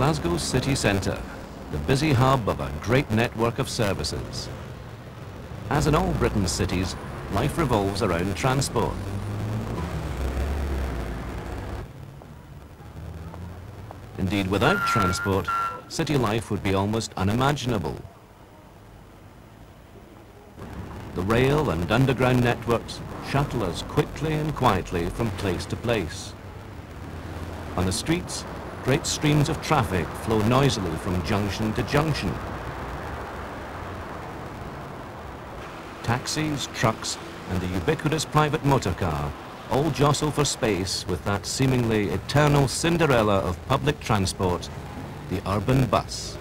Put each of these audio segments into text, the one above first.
Glasgow city centre, the busy hub of a great network of services. As in all Britain's cities, life revolves around transport. Indeed, without transport, city life would be almost unimaginable. The rail and underground networks shuttle us quickly and quietly from place to place. On the streets, great streams of traffic flow noisily from junction to junction. Taxis, trucks and the ubiquitous private motor car all jostle for space with that seemingly eternal Cinderella of public transport, the urban bus.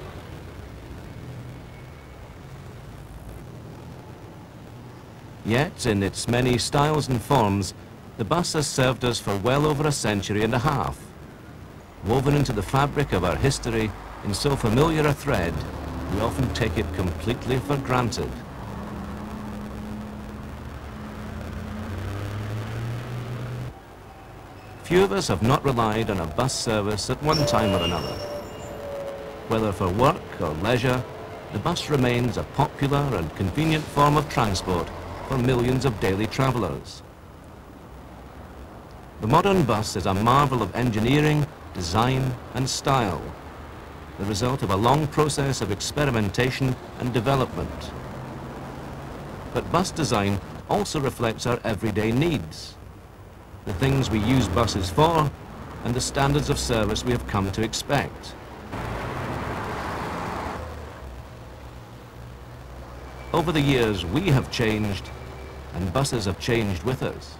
Yet, in its many styles and forms, the bus has served us for well over a century and a half. Woven into the fabric of our history in so familiar a thread, we often take it completely for granted. Few of us have not relied on a bus service at one time or another. Whether for work or leisure, the bus remains a popular and convenient form of transport for millions of daily travellers. The modern bus is a marvel of engineering, design and style, the result of a long process of experimentation and development. But bus design also reflects our everyday needs the things we use buses for, and the standards of service we have come to expect. Over the years, we have changed, and buses have changed with us.